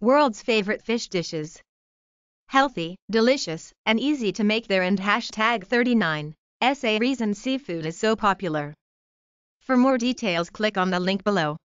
World's favorite fish dishes. Healthy, delicious, and easy to make there and hashtag 39. SA reason seafood is so popular. For more details click on the link below.